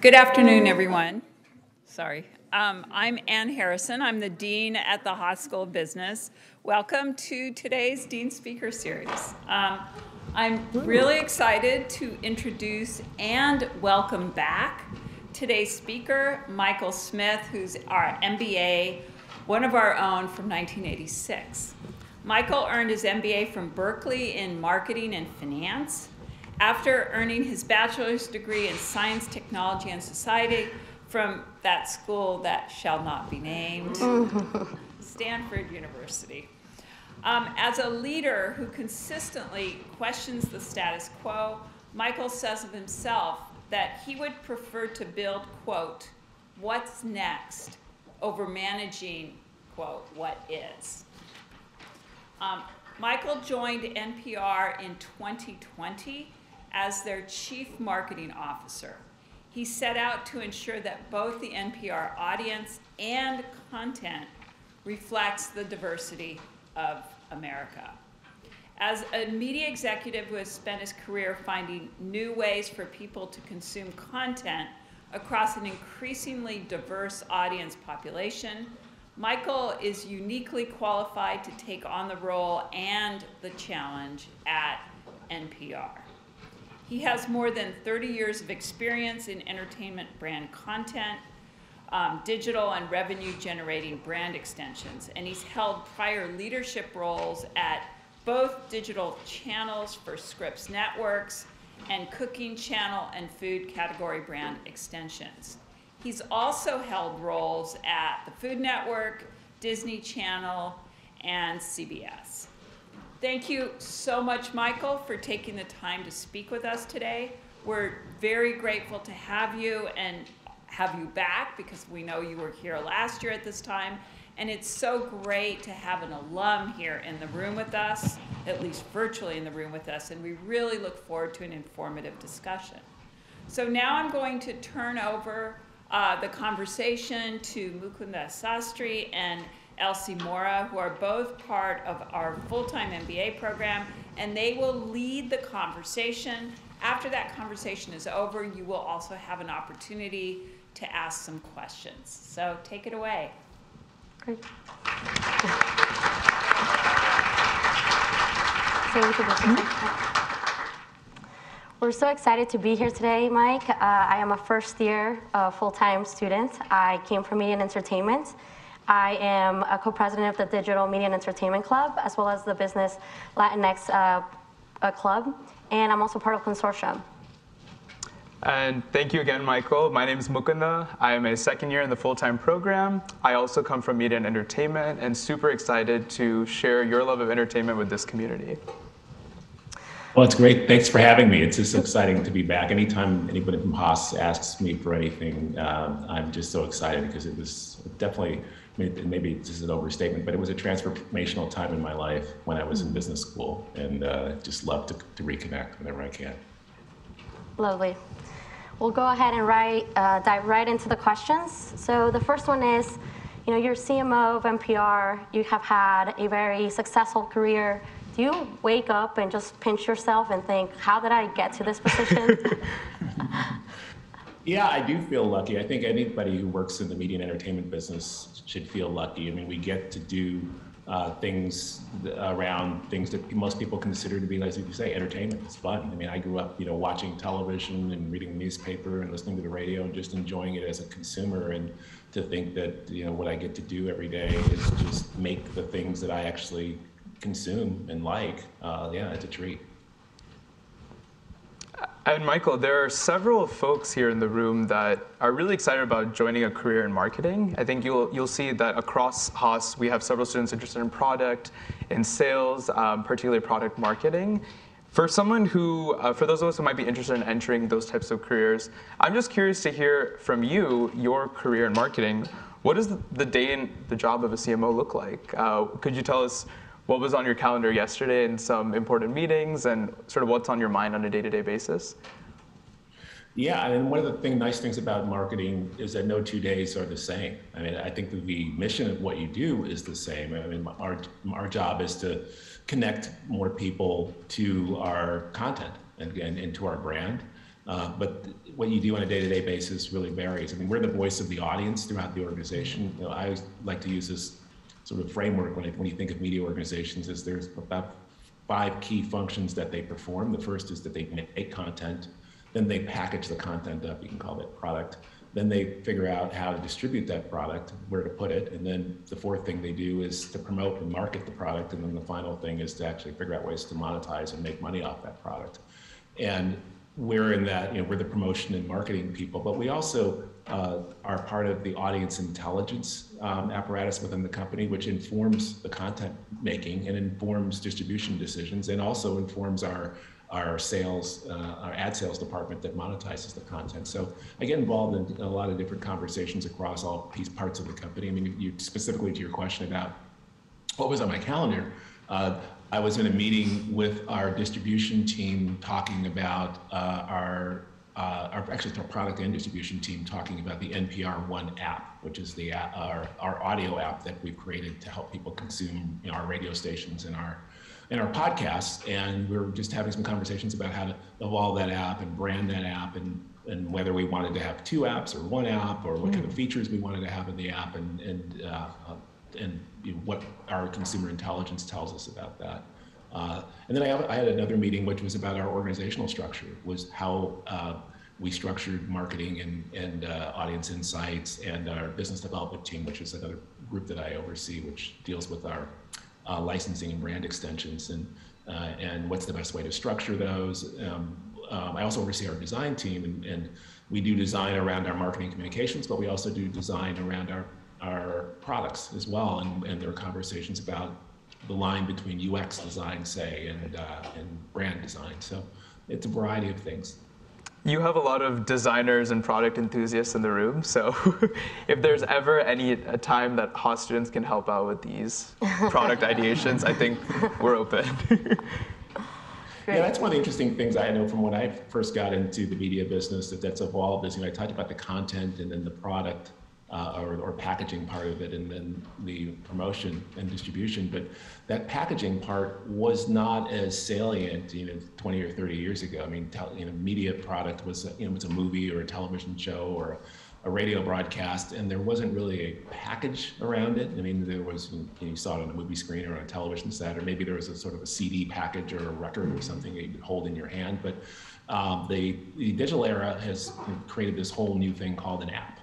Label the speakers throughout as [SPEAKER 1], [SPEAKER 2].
[SPEAKER 1] Good afternoon, everyone. Sorry. Um, I'm Ann Harrison. I'm the Dean at the Haas School of Business. Welcome to today's Dean Speaker Series. Um, I'm really excited to introduce and welcome back today's speaker, Michael Smith, who's our MBA, one of our own from 1986. Michael earned his MBA from Berkeley in marketing and finance. After earning his bachelor's degree in science, technology, and society from that school that shall not be named, Stanford University. Um, as a leader who consistently questions the status quo, Michael says of himself that he would prefer to build, quote, what's next over managing, quote, what is. Um, Michael joined NPR in 2020 as their chief marketing officer. He set out to ensure that both the NPR audience and content reflects the diversity of America. As a media executive who has spent his career finding new ways for people to consume content across an increasingly diverse audience population, Michael is uniquely qualified to take on the role and the challenge at NPR. He has more than 30 years of experience in entertainment brand content, um, digital and revenue generating brand extensions, and he's held prior leadership roles at both digital channels for Scripps Networks and cooking channel and food category brand extensions. He's also held roles at the Food Network, Disney Channel, and CBS. Thank you so much, Michael, for taking the time to speak with us today. We're very grateful to have you and have you back because we know you were here last year at this time. And it's so great to have an alum here in the room with us, at least virtually in the room with us, and we really look forward to an informative discussion. So now I'm going to turn over uh, the conversation to Mukunda Sastry and Elsie Mora, who are both part of our full-time MBA program, and they will lead the conversation. After that conversation is over, you will also have an opportunity to ask some questions. So take it away.
[SPEAKER 2] Great. We're so excited to be here today, Mike. Uh, I am a first year uh, full time student. I came from Media and Entertainment. I am a co president of the Digital Media and Entertainment Club, as well as the Business Latinx uh, Club, and I'm also part of Consortium.
[SPEAKER 3] And thank you again, Michael. My name is Mukunda. I am a second year in the full-time program. I also come from media and entertainment and super excited to share your love of entertainment with this community.
[SPEAKER 4] Well, it's great. Thanks for having me. It's just exciting to be back. Anytime anybody from Haas asks me for anything, uh, I'm just so excited because it was definitely, maybe this is an overstatement, but it was a transformational time in my life when I was in business school and uh, just love to, to reconnect whenever I can.
[SPEAKER 2] Lovely. We'll go ahead and write, uh, dive right into the questions. So the first one is, you know, you're CMO of NPR. You have had a very successful career. Do you wake up and just pinch yourself and think, how did I get to this position?
[SPEAKER 4] yeah, I do feel lucky. I think anybody who works in the media and entertainment business should feel lucky. I mean, we get to do uh, things around things that most people consider to be, like you say, entertainment. It's fun. I mean, I grew up, you know, watching television and reading newspaper and listening to the radio and just enjoying it as a consumer. And to think that, you know, what I get to do every day is just make the things that I actually consume and like, uh, yeah, it's a treat.
[SPEAKER 3] And Michael, there are several folks here in the room that are really excited about joining a career in marketing. I think you'll you'll see that across Haas we have several students interested in product, in sales, um, particularly product marketing. For someone who, uh, for those of us who might be interested in entering those types of careers, I'm just curious to hear from you your career in marketing. What does the day in the job of a CMO look like? Uh, could you tell us what was on your calendar yesterday and some important meetings and sort of what's on your mind on a day-to-day basis?
[SPEAKER 4] Yeah, and one of the thing, nice things about marketing is that no two days are the same. I mean, I think the mission of what you do is the same. I mean, our, our job is to connect more people to our content and, and, and to our brand. Uh, but what you do on a day-to-day basis really varies. I mean, we're the voice of the audience throughout the organization. You know, I like to use this sort of framework when, I, when you think of media organizations is there's about five key functions that they perform. The first is that they make content, then they package the content up, you can call it product. Then they figure out how to distribute that product, where to put it. And then the fourth thing they do is to promote and market the product. And then the final thing is to actually figure out ways to monetize and make money off that product. And we're in that, you know, we're the promotion and marketing people, but we also uh, are part of the audience intelligence um, apparatus within the company, which informs the content making and informs distribution decisions and also informs our our sales, uh, our ad sales department that monetizes the content. So I get involved in a lot of different conversations across all piece parts of the company. I mean, you specifically to your question about what was on my calendar. Uh, I was in a meeting with our distribution team talking about uh, our, uh, our, actually our product and distribution team talking about the NPR One app, which is the our, our audio app that we've created to help people consume you know, our radio stations and our in our podcasts, and we are just having some conversations about how to evolve that app and brand that app, and and whether we wanted to have two apps or one app, or what kind of hmm. features we wanted to have in the app, and and uh, and you know, what our consumer intelligence tells us about that. Uh, and then I, I, had another meeting which was about our organizational structure, was how uh, we structured marketing and, and uh, audience insights and our business development team, which is another group that I oversee, which deals with our uh, licensing and brand extensions and, uh, and what's the best way to structure those. Um, um, I also oversee our design team and, and, we do design around our marketing communications, but we also do design around our, our products as well. And, and there are conversations about the line between UX design, say, and, uh, and brand design. So it's a variety of things.
[SPEAKER 3] You have a lot of designers and product enthusiasts in the room, so if there's ever any time that Haas students can help out with these product ideations, I think we're open.
[SPEAKER 4] Yeah, that's one of the interesting things I know from when I first got into the media business that that's evolved is, you know, I talked about the content and then the product uh, or, or, packaging part of it and then the promotion and distribution. But that packaging part was not as salient, you know, 20 or 30 years ago. I mean, you know, media product was, you know, it's a movie or a television show or a, a, radio broadcast, and there wasn't really a package around it. I mean, there was, you, know, you saw it on a movie screen or on a television set, or maybe there was a sort of a CD package or a record or something that you could hold in your hand. But um, the, the digital era has created this whole new thing called an app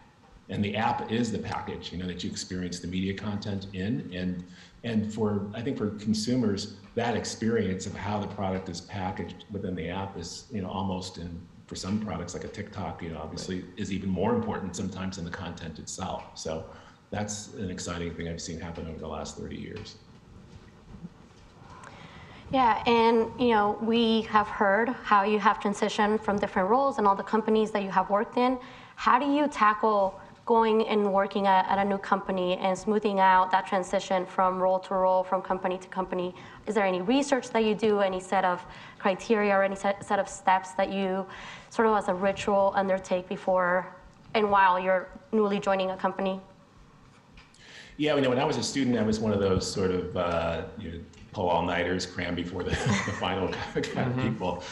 [SPEAKER 4] and the app is the package you know that you experience the media content in and and for i think for consumers that experience of how the product is packaged within the app is you know almost in for some products like a tiktok you know obviously right. is even more important sometimes than the content itself so that's an exciting thing i've seen happen over the last 30 years
[SPEAKER 2] yeah, and you know, we have heard how you have transitioned from different roles and all the companies that you have worked in. How do you tackle going and working at, at, a new company and smoothing out that transition from role to role, from company to company? Is there any research that you do, any set of criteria or any set, set of steps that you sort of as a ritual undertake before and while you're newly joining a company?
[SPEAKER 4] Yeah, you know, when I was a student, I was one of those sort of uh, you know, pull all nighters, cram before the, the final kind of mm-hmm. people.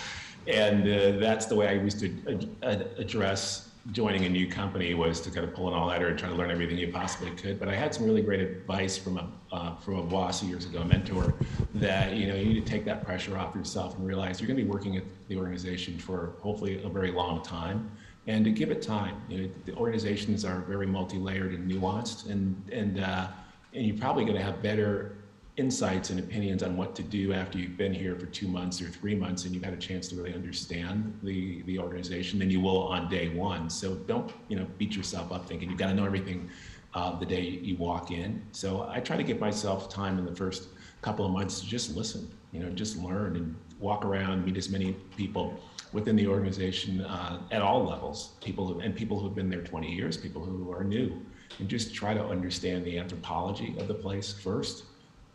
[SPEAKER 4] And uh, that's the way I used to ad- address joining a new company was to kind of pull an all-nighter and try to learn everything you possibly could. But I had some really great advice from a uh, from a boss years ago, a mentor, that you know you need to take that pressure off yourself and realize you're going to be working at the organization for hopefully a very long time, and to give it time. You know, the organizations are very multi-layered and nuanced, and and uh, and you're probably going to have better insights and opinions on what to do after you've been here for two months or three months and you've had a chance to really understand the, the organization than you will on day one. So don't, you know, beat yourself up thinking you've got to know everything uh, the day you walk in. So I try to give myself time in the first couple of months to just listen, you know, just learn and walk around, meet as many people within the organization uh, at all levels, people and people who have been there 20 years, people who are new, and just try to understand the anthropology of the place first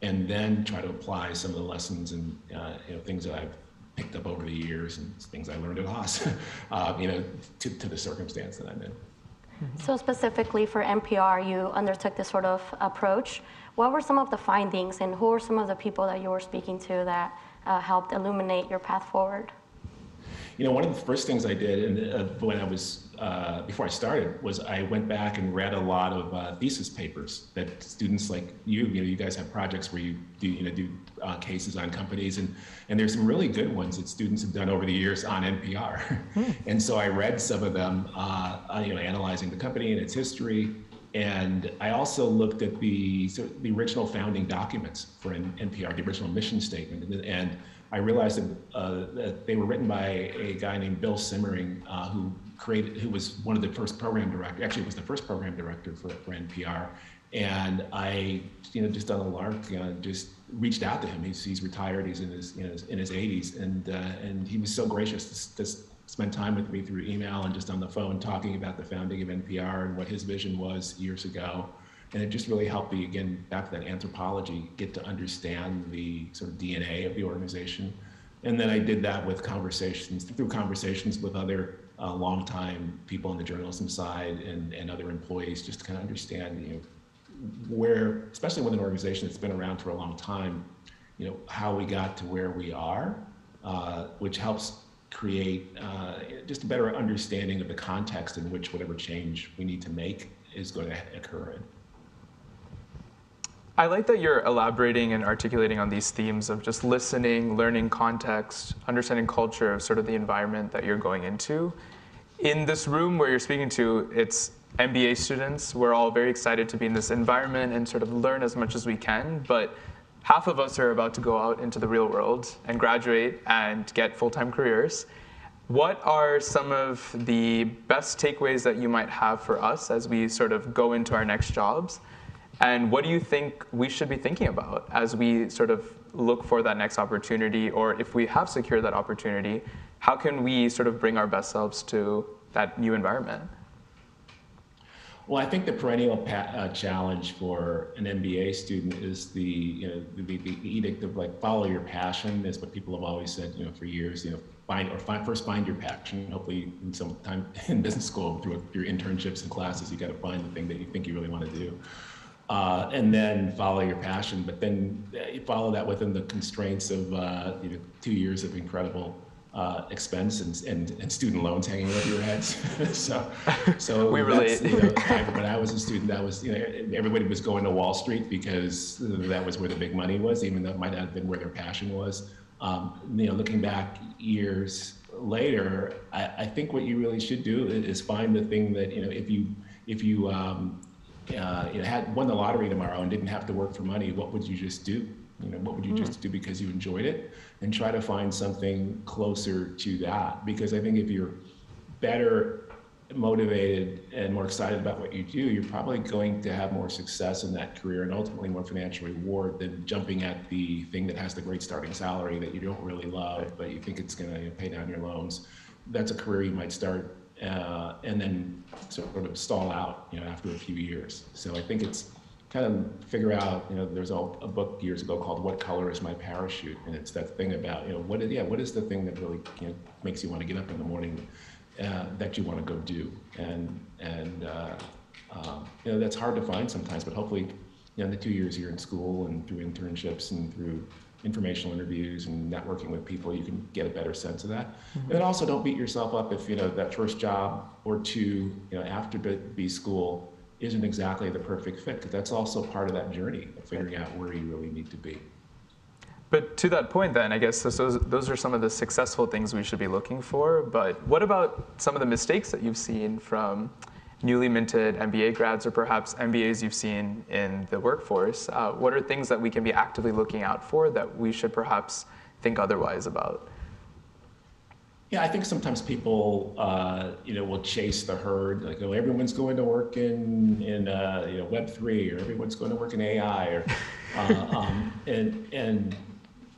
[SPEAKER 4] and then try to apply some of the lessons and uh, you know things that I've picked up over the years and things I learned at Haas, uh, you know, to, to the circumstance that I'm in.
[SPEAKER 2] So specifically for NPR, you undertook this sort of approach. What were some of the findings, and who were some of the people that you were speaking to that uh, helped illuminate your path forward?
[SPEAKER 4] You know, one of the first things I did and uh, when I was uh, before I started was I went back and read a lot of uh, thesis papers that students like you, you know, you guys have projects where you do, you know, do uh, cases on companies, and and there's some really good ones that students have done over the years on NPR, hmm. and so I read some of them, uh, you know, analyzing the company and its history, and I also looked at the the original founding documents for NPR, the original mission statement, and, and I realized that, uh, that, they were written by a guy named Bill Siemering, uh, who created, who was one of the first program director. Actually, was the first program director for, for NPR. And I, you know, just on a lark, you know, just reached out to him. He's, he's retired. He's in his, you know, in his 80s, and uh, and he was so gracious to, to spend time with me through email and just on the phone, talking about the founding of NPR and what his vision was years ago. And it just really helped me, again, back to that anthropology, get to understand the sort of DNA of the organization. And then I did that with conversations, through conversations with other uh, longtime people on the journalism side and, and other employees, just to kind of understand, you know, where, especially with an organization that's been around for a long time, you know, how we got to where we are, uh, which helps create uh, just a better understanding of the context in which whatever change we need to make is going to occur in.
[SPEAKER 3] I like that you're elaborating and articulating on these themes of just listening, learning context, understanding culture of sort of the environment that you're going into. In this room where you're speaking to, it's MBA students. We're all very excited to be in this environment and sort of learn as much as we can, but half of us are about to go out into the real world and graduate and get full-time careers. What are some of the best takeaways that you might have for us as we sort of go into our next jobs? And what do you think we should be thinking about as we sort of look for that next opportunity, or if we have secured that opportunity, how can we sort of bring our best selves to that new environment?
[SPEAKER 4] Well, I think the perennial uh, challenge for an MBA student is the, you know, the, the, the, edict of like follow your passion is what people have always said, you know, for years, you know, find or find, first find your passion. Hopefully in some time in business school through your internships and classes, you got to find the thing that you think you really want to do uh, and then follow your passion. But then uh, you follow that within the constraints of uh, you know, two years of incredible uh, expense and, and, and, student loans hanging over your heads. so, so
[SPEAKER 3] we relate.
[SPEAKER 4] You know, when I was a student, that was you know everybody was going to Wall Street because that was where the big money was, even though it might not have been where their passion was. Um, you know, looking back years later, I, I, think what you really should do is find the thing that you know if you if you um, uh, you know, had won the lottery tomorrow and didn't have to work for money, what would you just do? You know, what would you mm. just do because you enjoyed it? And try to find something closer to that. Because I think if you're better motivated and more excited about what you do, you're probably going to have more success in that career and ultimately more financial reward than jumping at the thing that has the great starting salary that you don't really love, but you think it's going to pay down your loans. That's a career you might start uh, and then sort of stall out, you know, after a few years. So I think it's kind of figure out, you know, there's a, a, book years ago called "What Color Is My Parachute," and it's that thing about, you know, what is, yeah, what is the thing that really you know, makes you want to get up in the morning uh, that you want to go do, and and uh, um, you know that's hard to find sometimes, but hopefully, you know, the two years you're in school and through internships and through informational interviews and networking with people, you can get a better sense of that. Mm-hmm. And also don't beat yourself up if, you know, that first job or two, you know, after B school isn't exactly the perfect fit, because that's also part of that journey of figuring out where you really need to be.
[SPEAKER 3] But to that point, then, I guess those, those are some of the successful things we should be looking for. But what about some of the mistakes that you've seen from newly minted MBA grads or perhaps MBAs you've seen in the workforce, uh, what are things that we can be actively looking out for that we should perhaps think otherwise about?
[SPEAKER 4] Yeah, I think sometimes people, uh, you know, will chase the herd. Like, oh, everyone's going to work in in uh, you know Web three, or everyone's going to work in AI, or uh, um, and and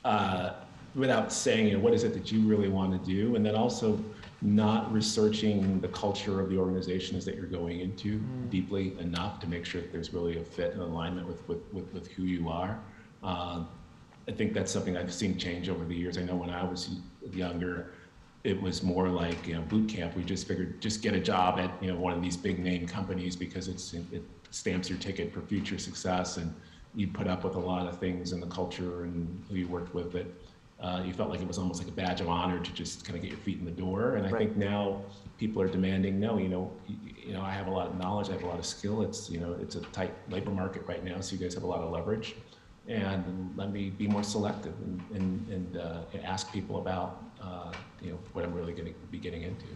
[SPEAKER 4] uh, without saying, you know, what is it that you really want to do, and then also not researching the culture of the organizations that you're going into mm. deeply enough to make sure that there's really a fit and alignment with, with, with, with who you are. Uh, I think that's something I've seen change over the years. I know when I was younger, it was more like you know boot camp. We just figured just get a job at you know one of these big name companies because it's it stamps your ticket for future success, and you put up with a lot of things in the culture and who you worked with that uh, you felt like it was almost like a badge of honor to just kind of get your feet in the door. And I
[SPEAKER 3] Right.
[SPEAKER 4] think now people are demanding, no, you know, you, you know, I have a lot of knowledge, I have a lot of skill. It's you know, it's a tight labor market right now, so you guys have a lot of leverage. And let me be more selective and and, and uh, ask people about uh, you know what I'm really going to be getting into.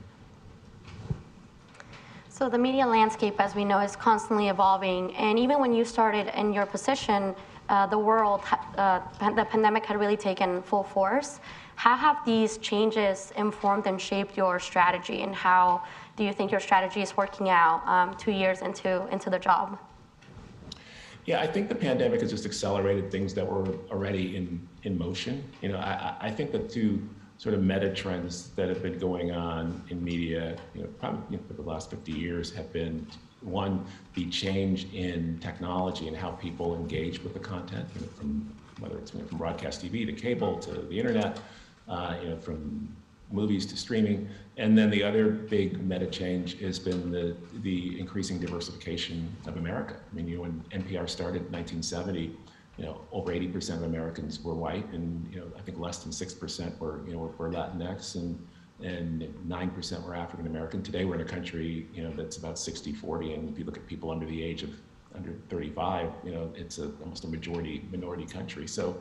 [SPEAKER 2] So the media landscape, as we know, is constantly evolving. And even when you started in your position, uh, the world, uh, the pandemic had really taken full force. How have these changes informed and shaped your strategy? And how do you think your strategy is working out um, two years into, into the job?
[SPEAKER 4] Yeah, I think the pandemic has just accelerated things that were already in, in motion. You know, I, I think the two sort of meta trends that have been going on in media, you know, probably you know, for the last 50 years have been one, the change in technology and how people engage with the content, you know, from whether it's you know, from broadcast TV to cable to the internet, uh, you know, from movies to streaming. And then the other big meta change has been the, the increasing diversification of America. I mean, you know, when NPR started in 1970, you know, over 80% of Americans were white, and you know, I think less than 6% were, you know, were, Latinx, and and 9% were African American. Today, we're in a country, you know, that's about 60-40, and if you look at people under the age of under 35, you know, it's a, almost a majority minority country. So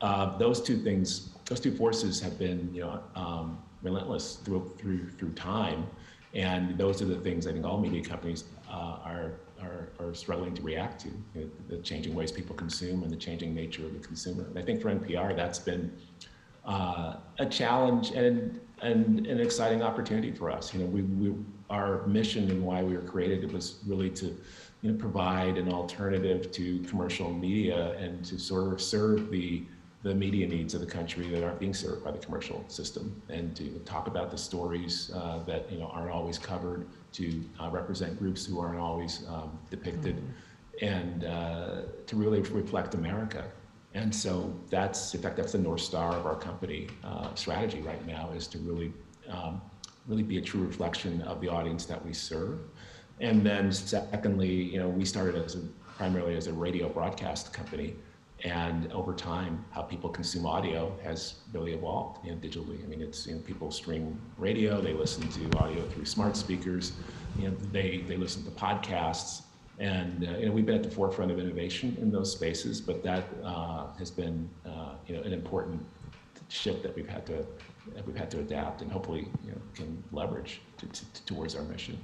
[SPEAKER 4] uh, those two things, those two forces have been, you know, um, relentless through through through time, and those are the things I think all media companies uh, are, are are struggling to react to you know, the changing ways people consume and the changing nature of the consumer. And I think for NPR, that's been uh, a challenge and, and an exciting opportunity for us. You know, we, we our mission and why we were created it was really to you know, provide an alternative to commercial media and to sort of serve the the media needs of the country that aren't being served by the commercial system, and to talk about the stories uh, that you know aren't always covered, to uh, represent groups who aren't always um, depicted, and uh, to really reflect America. And so that's, in fact, that's the north star of our company uh, strategy right now is to really, um, really be a true reflection of the audience that we serve. And then secondly, you know, we started as a, primarily as a radio broadcast company, and over time, how people consume audio has really evolved, you know, digitally. I mean, it's you know, people stream radio, they listen to audio through smart speakers, you know, they they listen to podcasts, and uh, you know, we've been at the forefront of innovation in those spaces, but that uh, has been uh, you know an important shift that we've had to that we've had to adapt, and hopefully you know, can leverage to, to, towards our mission.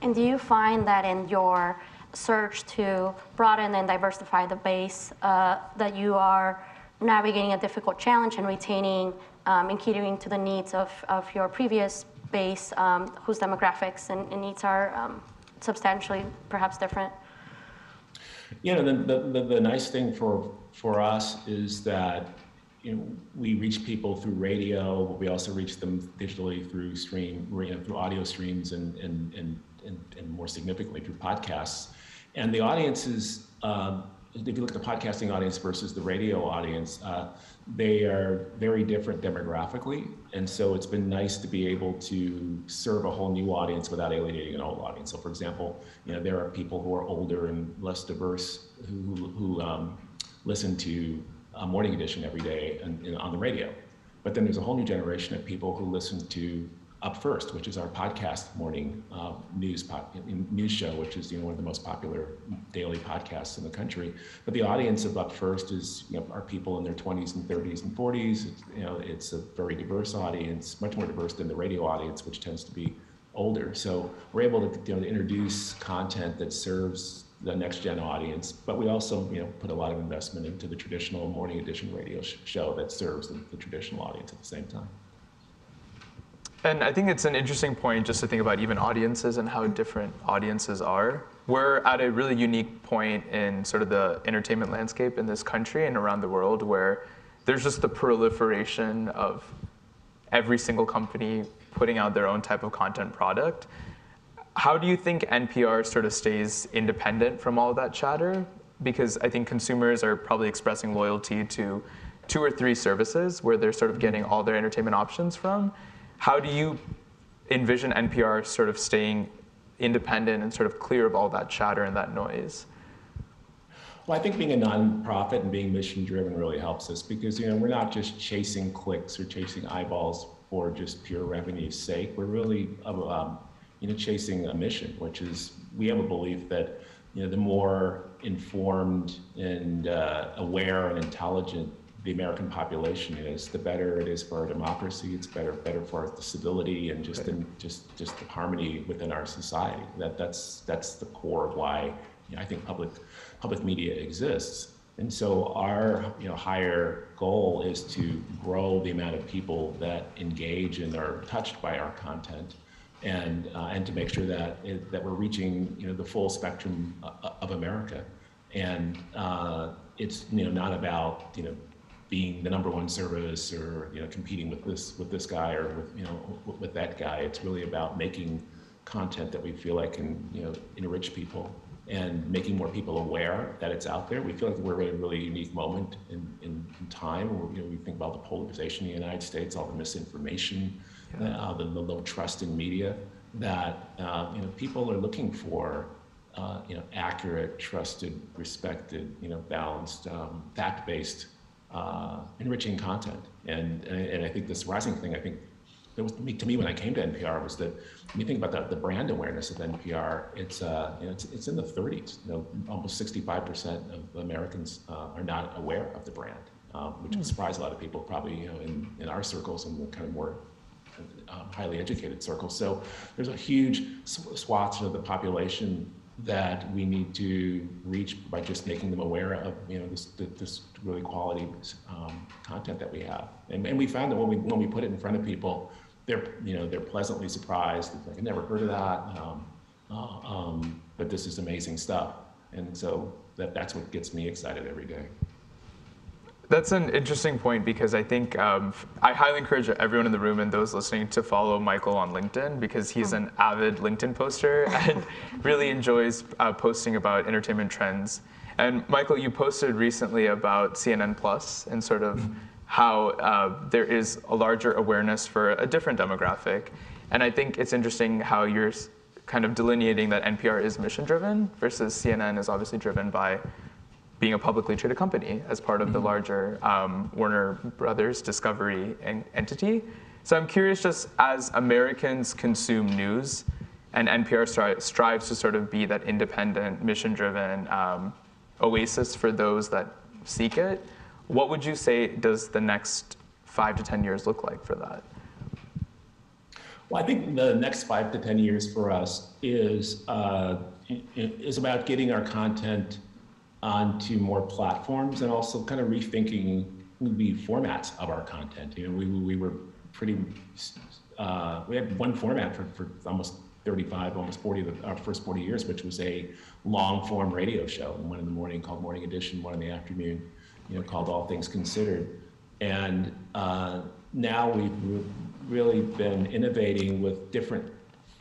[SPEAKER 2] And do you find that in your search to broaden and diversify the base, uh, that you are navigating a difficult challenge and retaining um, and catering to the needs of, of your previous base, um, whose demographics and, and needs are um, substantially perhaps different?
[SPEAKER 4] You know, the, the, the, nice thing for, for us is that you know, we reach people through radio, but we also reach them digitally through stream, you know, through audio streams, and, and, and, and, and more significantly through podcasts. And the audiences, um, if you look at the podcasting audience versus the radio audience, uh, they are very different demographically. And so it's been nice to be able to serve a whole new audience without alienating an old audience. So, for example, you know, there are people who are older and less diverse who, who, um, listen to a morning edition every day and, and on the radio. But then there's a whole new generation of people who listen to Up First, which is our podcast morning uh, news news show, which is you know one of the most popular daily podcasts in the country. But the audience of Up First is you know are people in their 20s and 30s and 40s. It's, you know it's a very diverse audience, much more diverse than the radio audience, which tends to be older. So we're able to, you know, to introduce content that serves the next gen audience, but we also you know put a lot of investment into the traditional morning edition radio sh- show that serves the, the traditional audience at the same time.
[SPEAKER 3] And I think it's an interesting point just to think about even audiences and how different audiences are. We're at a really unique point in sort of the entertainment landscape in this country and around the world where there's just the proliferation of every single company putting out their own type of content product. How do you think NPR sort of stays independent from all that chatter? Because I think consumers are probably expressing loyalty to two or three services where they're sort of getting all their entertainment options from. How do you envision NPR sort of staying independent and sort of clear of all that chatter and that noise?
[SPEAKER 4] Well, I think being a nonprofit and being mission driven really helps us because you know we're not just chasing clicks or chasing eyeballs for just pure revenue's sake. We're really um, you know chasing a mission, which is we have a belief that you know the more informed and uh, aware and intelligent the American population is, the better it is for our democracy. It's better better for the stability and just in, just just the harmony within our society. That that's that's the core of why you know, I think public public media exists. And so our you know higher goal is to grow the amount of people that engage and are touched by our content, and uh, and to make sure that it, that we're reaching you know the full spectrum uh, of America. And uh, it's you know not about you know being the number one service or you know competing with this with this guy or with you know with that guy. It's really about making content that we feel like can you know enrich people and making more people aware that it's out there. We feel like we're at a really unique moment in, in, in time. Where, you know, we think about the polarization in the United States, all the misinformation, yeah. uh, the, the, low trust in media. That uh, you know people are looking for. Uh, you know, accurate, trusted, respected, you know, balanced, um, fact-based uh, enriching content. And, and I think this rising thing, I think, it was to me when I came to NPR was that when you think about the, the brand awareness of NPR, it's, uh, you know, it's, it's in the 30s. You know, almost 65% of Americans uh, are not aware of the brand, um, which mm. would surprise a lot of people, probably you know, in, in our circles and the kind of more um, highly educated circles. So there's a huge swath of the population that we need to reach by just making them aware of you know this this really quality um, content that we have. And, and we found that when we when we put it in front of people they're you know they're pleasantly surprised. It's like i never heard of that. Um, uh, um, but this is amazing stuff. And so that that's what gets me excited every day
[SPEAKER 3] that's an interesting point because I think um, I highly encourage everyone in the room and those listening to follow Michael on LinkedIn because he's an avid LinkedIn poster and really enjoys uh, posting about entertainment trends. And Michael, you posted recently about CNN Plus and sort of how uh, there is a larger awareness for a different demographic. And I think it's interesting how you're kind of delineating that NPR is mission driven versus CNN is obviously driven by being a publicly traded company as part of mm-hmm. the larger um, Warner Brothers Discovery en- entity. So I'm curious, just as Americans consume news, and NPR stri- strives to sort of be that independent, mission-driven um, oasis for those that seek it. What would you say does the next five to ten years look like for that?
[SPEAKER 4] Well, I think the next five to ten years for us is uh, is about getting our content onto more platforms and also kind of rethinking the formats of our content. You know, we, we were pretty, uh, we had one format for, for almost 35, almost 40 of our first 40 years, which was a long form radio show, one in the morning called Morning Edition, one in the afternoon, you know, called All Things Considered. And uh, now we've really been innovating with different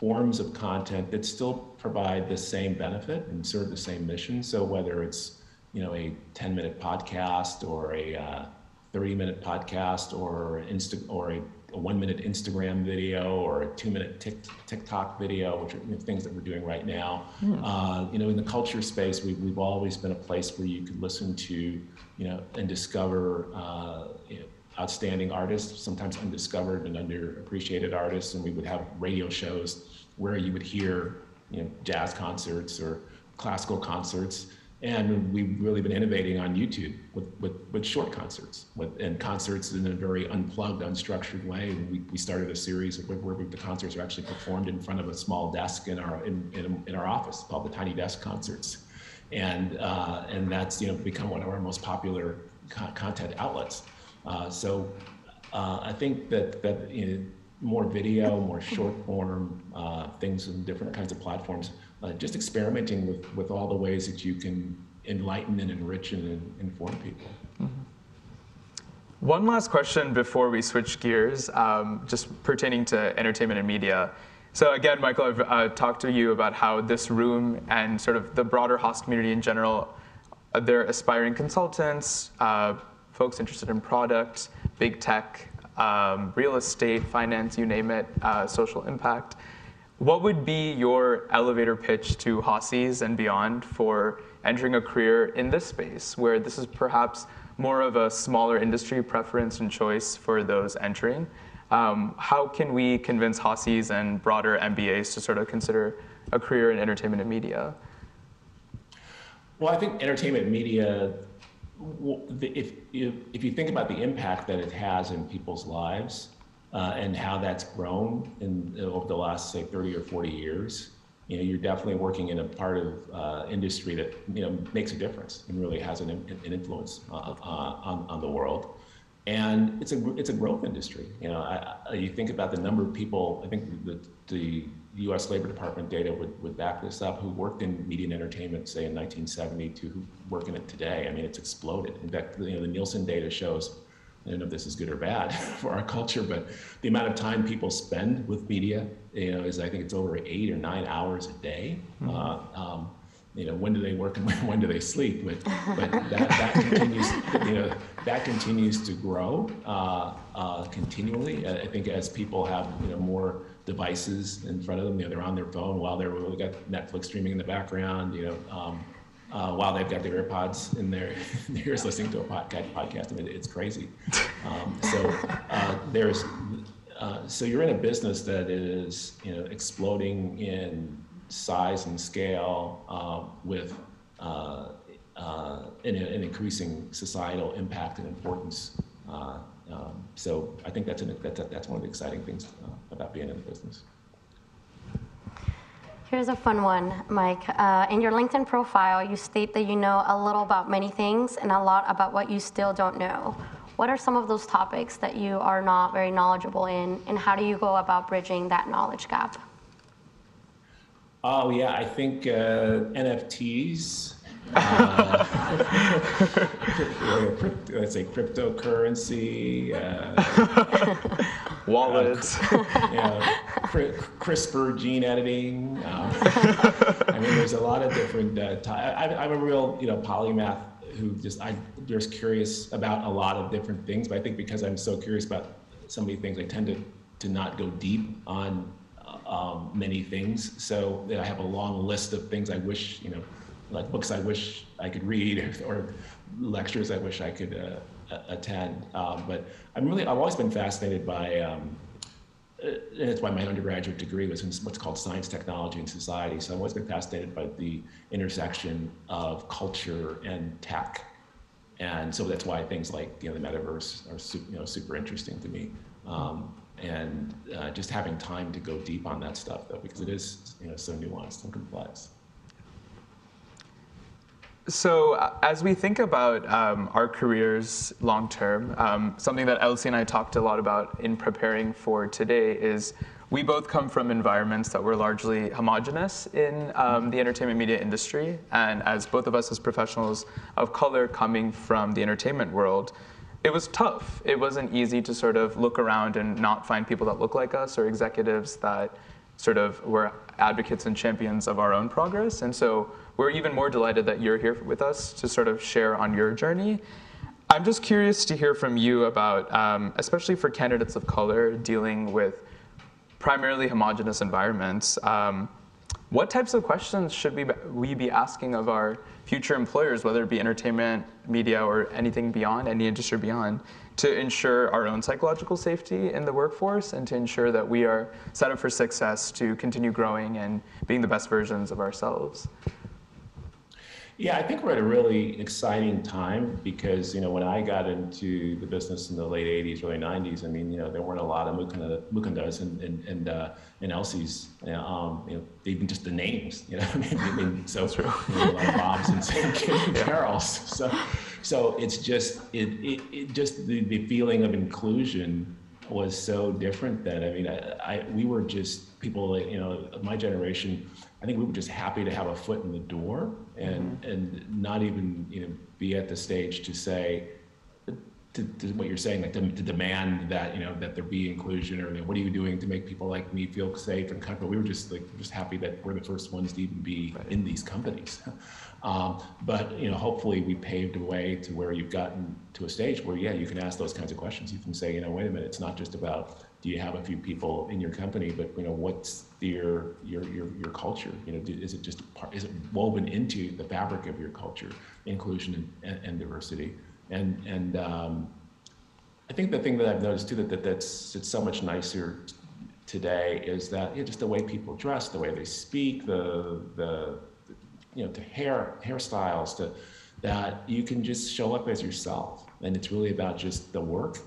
[SPEAKER 4] forms of content that still provide the same benefit and serve the same mission. So whether it's you know a 10 minute podcast or a uh, 30 minute podcast or Insta or a, a, one minute Instagram video or a two minute tick, TikTok video, which are you know, things that we're doing right now. Mm. Uh, you know, in the culture space, we've, we've always been a place where you could listen to, you know, and discover uh, outstanding artists, sometimes undiscovered and underappreciated artists, and we would have radio shows where you would hear, you know, jazz concerts or classical concerts. And we've really been innovating on YouTube with, with, with short concerts with, and concerts in a very unplugged, unstructured way. We, we started a series where, where the concerts are actually performed in front of a small desk in our, in, in, in our office called the Tiny Desk Concerts. And, uh, and that's you know, become one of our most popular co- content outlets. Uh, so uh, I think that that you know, more video, more short form uh, things in different kinds of platforms, uh, just experimenting with with all the ways that you can enlighten and enrich and inform people. Mm-hmm.
[SPEAKER 3] One last question before we switch gears, um, just pertaining to entertainment and media. So again, Michael, I've uh, talked to you about how this room and sort of the broader Haas community in general, uh, aspiring consultants, uh, folks interested in product, big tech, um, real estate, finance, you name it, uh, social impact. What would be your elevator pitch to Haasies and beyond for entering a career in this space, where this is perhaps more of a smaller industry preference and choice for those entering. Um, how can we convince Haasies and broader MBAs to sort of consider a career in entertainment and media?
[SPEAKER 4] Well, I think entertainment media, if, if you think about the impact that it has in people's lives uh, and how that's grown in, over the last, say, 30 or 40 years, you know, you're definitely working in a part of uh, industry that, you know, makes a difference and really has an, an influence uh, uh, on, on the world. And it's a, it's a growth industry. You know, I, I, you think about the number of people, I think the, the US Labor Department data would, would back this up, who worked in media and entertainment, say in 1970 to who work in it today. I mean, it's exploded. In fact, you know, the Nielsen data shows I don't know if this is good or bad for our culture, but the amount of time people spend with media, you know, is I think it's over eight or nine hours a day. Mm-hmm. Uh, um, you know, when do they work and when, when do they sleep? But, but that, that continues, you know, that continues to grow uh, uh, continually. I think as people have, you know, more devices in front of them, you know, they're on their phone while they're, they got Netflix streaming in the background, you know, um, uh, while they've got their AirPods in their, ears listening to a podcast. podcast. I mean, it's crazy. Um, so uh, there's, uh, so you're in a business that is, you know, exploding in size and scale uh, with uh, uh, an, an, increasing societal impact and importance. Um, so I think that's, an, that's, that's one of the exciting things about being in the business.
[SPEAKER 2] Here's a fun one, Mike. Uh, in your LinkedIn profile, you state that you know a little about many things and a lot about what you still don't know. What are some of those topics that you are not very knowledgeable in, and how do you go about bridging that knowledge gap?
[SPEAKER 4] Oh, yeah, I think uh, NFTs. Uh, let's say cryptocurrency. Uh,
[SPEAKER 3] wallets,
[SPEAKER 4] yeah, CRISPR gene editing. Um, I mean, there's a lot of different. Uh, t- I, I'm a real, you know, polymath who just I'm just curious about a lot of different things. But I think because I'm so curious about so many things, I tend to to not go deep on uh, um, many things. So I have a long list of things I wish, you know, like books I wish I could read or lectures I wish I could uh, attend. Um, but I'm really, I've always been fascinated by, um, uh, and it's why my undergraduate degree was in what's called science, technology, and society. So I've always been fascinated by the intersection of culture and tech. And so that's why things like you know the metaverse are super, you know super interesting to me. Um, and uh, just having time to go deep on that stuff though, because it is you know so nuanced and complex.
[SPEAKER 3] So, uh, as we think about um, our careers long term, um, something that Elsie and I talked a lot about in preparing for today is we both come from environments that were largely homogenous in um, the entertainment media industry. And as both of us, as professionals of color coming from the entertainment world, it was tough. It wasn't easy to sort of look around and not find people that look like us or executives that sort of were advocates and champions of our own progress. And so we're even more delighted that you're here with us to sort of share on your journey. I'm just curious to hear from you about, um, especially for candidates of color dealing with primarily homogenous environments, um, what types of questions should we, we be asking of our future employers, whether it be entertainment, media, or anything beyond, any industry beyond, to ensure our own psychological safety in the workforce and to ensure that we are set up for success to continue growing and being the best versions of ourselves?
[SPEAKER 4] Yeah, I think we're at a really exciting time because, you know, when I got into the business in the late 80s, early 90s, I mean, you know, there weren't a lot of Mukunda, Mukundas and, and, and, uh, and Elsies, you know, um, you know, even just the names, you know, I mean, I mean so. You know, a lot of Bobs and, and Carols. So, so it's just, it, it, it just the, the feeling of inclusion was so different then. I mean, I, I, we were just people, you know, my generation, I think we were just happy to have a foot in the door and mm-hmm. and not even you know be at the stage to say to, to what you're saying, like to, to, demand that you know that there be inclusion, or what are you doing to make people like me feel safe and comfortable? We were just like just happy that we're the first ones to even be right. in these companies. Um, but you know, hopefully, we paved a way to where you've gotten to a stage where yeah, you can ask those kinds of questions. You can say, you know, wait a minute, it's not just about do you have a few people in your company, but you know, what's your your your, your culture? You know, is it just part, is it woven into the fabric of your culture, inclusion and, and, and diversity? And and um, I think the thing that I've noticed too that, that that's it's so much nicer today is that yeah, just the way people dress, the way they speak, the the you know, to hair hairstyles, to that you can just show up as yourself, and it's really about just the work.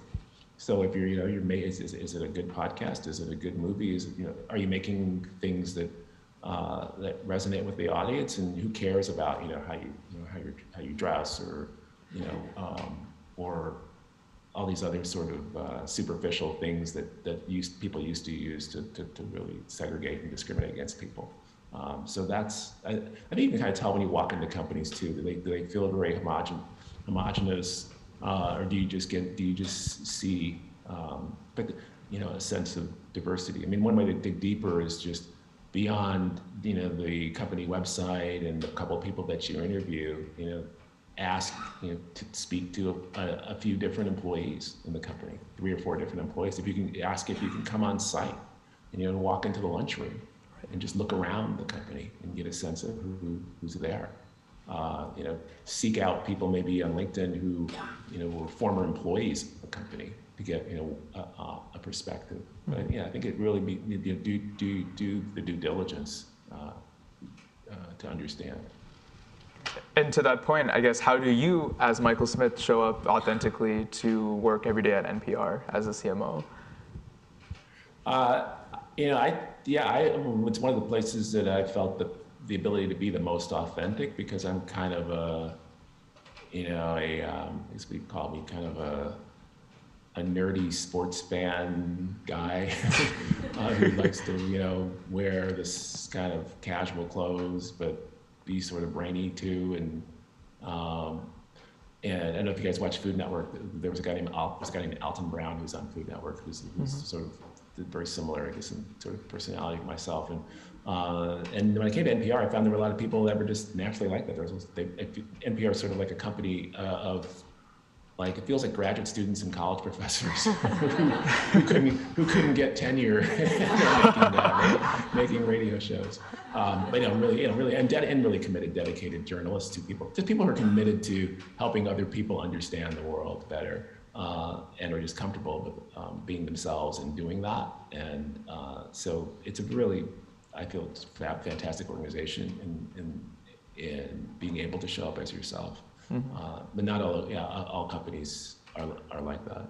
[SPEAKER 4] So if you're, you know, you're made, is, is, is it a good podcast? Is it a good movie? Is it, you know, are you making things that uh, that resonate with the audience? And who cares about, you know, how you, you know, how you how you dress or you know, um, or all these other sort of uh, superficial things that, that used, people used to use to, to, to really segregate and discriminate against people. Um, so that's, I, I think you can kind of tell when you walk into companies too, do they, do they feel very homogen, homogenous, uh, or do you just get, do you just see, um, but, you know, a sense of diversity? I mean, one way to dig deeper is just beyond, you know, the company website and a couple of people that you interview, you know, ask you know, to speak to a, a, few different employees in the company, three or four different employees. If you can ask if you can come on site and you know walk into the lunchroom and just look around the company and get a sense of who, who's there. Uh, you know, seek out people maybe on LinkedIn who you know were former employees of the company to get you know a, a perspective. But yeah, I think it really be you know, do do do the due diligence uh, uh, to understand
[SPEAKER 3] and to that point, I guess, how do you, as Michael Smith, show up authentically to work every day at NPR as a CMO?
[SPEAKER 4] Uh, you know, I yeah, I, it's one of the places that I felt the the ability to be the most authentic because I'm kind of a, you know, a um, as we call me, kind of a a nerdy sports fan guy uh, who likes to you know wear this kind of casual clothes, but be sort of brainy too. And um, and I don't know if you guys watch Food Network. There was a guy named Al, was a guy named Alton Brown who's on Food Network who's, who's mm-hmm. sort of very similar, I guess, in sort of personality to myself. And uh, and when I came to NPR, I found there were a lot of people that were just naturally like that. There was they, NPR is sort of like a company uh, of like it feels like graduate students and college professors who, who, couldn't who couldn't get tenure making, uh, making, radio shows. Um, but you know, really, you know, really, and, and really committed, dedicated journalists to people, just people who are committed to helping other people understand the world better, uh, and are just comfortable with um, being themselves and doing that. And uh, so it's a really, I feel, fantastic organization in, in, in being able to show up as yourself. Mm-hmm. Uh, but not all, yeah, all companies are, are like that.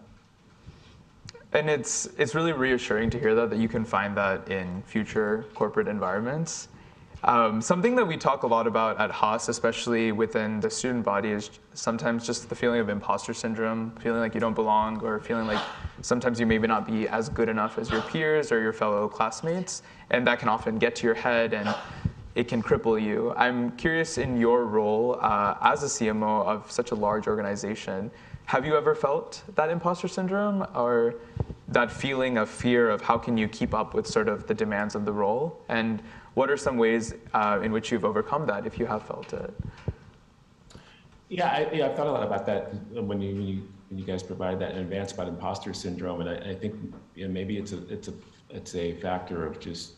[SPEAKER 3] And it's it's really reassuring to hear that that you can find that in future corporate environments. Um, something that we talk a lot about at Haas, especially within the student body, is sometimes just the feeling of imposter syndrome, feeling like you don't belong, or feeling like sometimes you maybe not be as good enough as your peers or your fellow classmates, and that can often get to your head and it can cripple you. I'm curious in your role uh, as a CMO of such a large organization, have you ever felt that imposter syndrome or that feeling of fear of how can you keep up with sort of the demands of the role? And what are some ways uh, in which you've overcome that if you have felt it?
[SPEAKER 4] Yeah, I, yeah, I've thought a lot about that when you, when you, when you guys provide that in advance about imposter syndrome, and I, I think you know, maybe it's a it's a it's a factor of just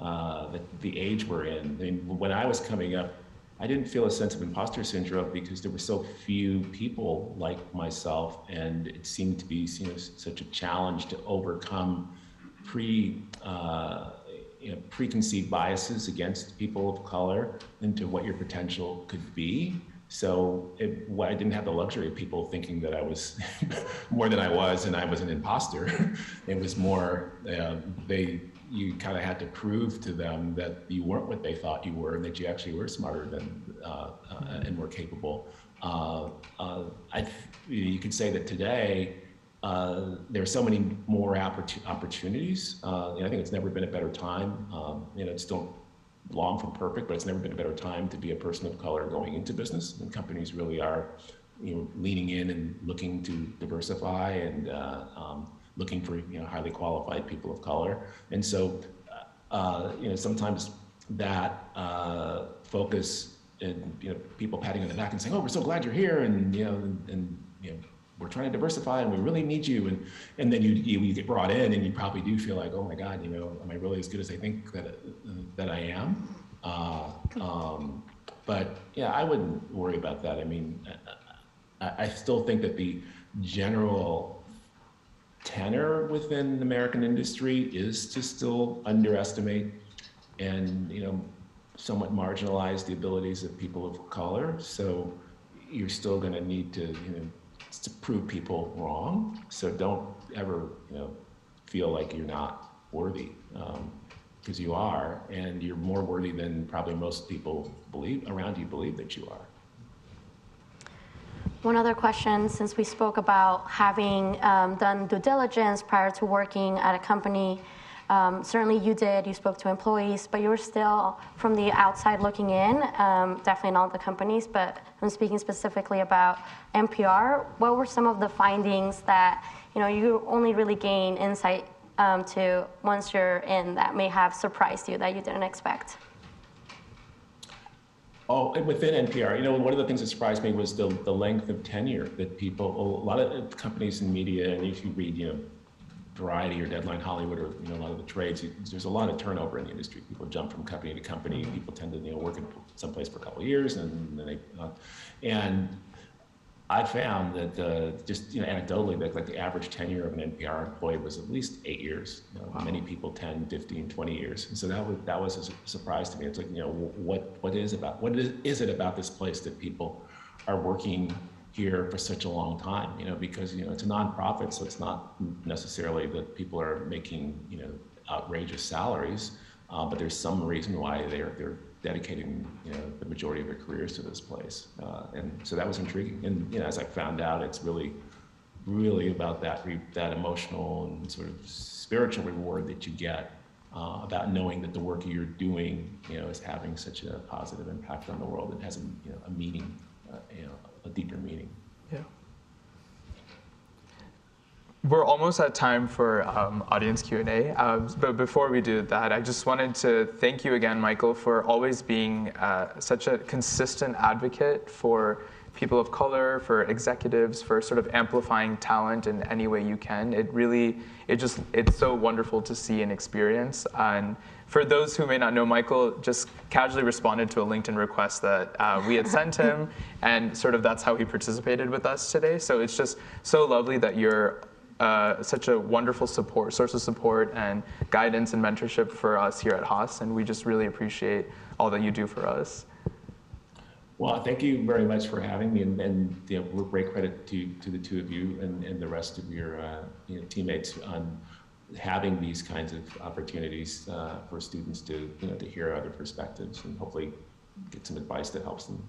[SPEAKER 4] uh, the, the age we're in. I mean, when I was coming up, I didn't feel a sense of imposter syndrome because there were so few people like myself, and it seemed to be you know, such a challenge to overcome pre uh, you know, preconceived biases against people of color into what your potential could be. So it, well, I didn't have the luxury of people thinking that I was more than I was and I was an imposter. it was more uh, they you kind of had to prove to them that you weren't what they thought you were and that you actually were smarter than uh, uh, and more capable. Uh, uh I, you could say that today uh, there are so many more opportunities. Uh, I think it's never been a better time. Um, you know, it's still long from perfect, but it's never been a better time to be a person of color going into business. And companies really are you know, leaning in and looking to diversify and um, looking for you know highly qualified people of color. And so, uh, you know, sometimes that uh, focus and you know people patting on the back and saying, "Oh, we're so glad you're here," and you know, and, and you know, we're trying to diversify and we really need you. And and then you, you you get brought in and you probably do feel like, "Oh my God, you know, am I really as good as I think that that I am?" Uh, um, but yeah, I wouldn't worry about that. I mean, I, I still think that the general tenor within the American industry is to still underestimate and you know somewhat marginalize the abilities of people of color. So you're still going to need to you know to prove people wrong. So don't ever you know feel like you're not worthy um, because you are, and you're more worthy than probably most people believe around you believe that you are.
[SPEAKER 2] One other question, since we spoke about having um, done due diligence prior to working at a company, um, certainly you did, you spoke to employees, but you were still from the outside looking in, um, definitely not the companies, but I'm speaking specifically about NPR. What were some of the findings that you know you only really gain insight um, to once you're in that may have surprised you that you didn't expect?
[SPEAKER 4] Oh, and within NPR, you know, one of the things that surprised me was the, the length of tenure that people, a lot of companies in media, and if you read, you know, Variety or Deadline Hollywood or you know a lot of the trades, there's a lot of turnover in the industry. People jump from company to company. People tend to you know work in someplace for a couple of years and then they, uh, and I found that uh, just you know anecdotally, that like the average tenure of an NPR employee was at least eight years. You know, wow. Many people 10, 15, 20 years. And so that was that was a surprise to me. It's like you know what what is about what is, is it about this place that people are working here for such a long time? You know because you know it's a nonprofit, so it's not necessarily that people are making you know outrageous salaries, uh, but there's some reason why they're they're dedicating you know the majority of their careers to this place, uh, and so that was intriguing. And you know, as I found out, it's really, really about that re- that emotional and sort of spiritual reward that you get uh, about knowing that the work you're doing, you know, is having such a positive impact on the world. It has a you know a meaning, uh, you know, a deeper meaning.
[SPEAKER 3] Yeah. We're almost at time for um, audience Q&A, uh, but before we do that, I just wanted to thank you again, Michael, for always being uh, such a consistent advocate for people of color, for executives, for sort of amplifying talent in any way you can. It really, it just, it's so wonderful to see and experience. And for those who may not know, Michael just casually responded to a LinkedIn request that uh, we had sent him, and sort of that's how he participated with us today. So it's just so lovely that you're uh, such a wonderful support, source of support and guidance and mentorship for us here at Haas, and we just really appreciate all that you do for us.
[SPEAKER 4] Well, thank you very much for having me, and, and you know, great credit to, to the two of you and, and the rest of your uh, you know, teammates on having these kinds of opportunities uh, for students to you know to hear other perspectives and hopefully get some advice that helps them.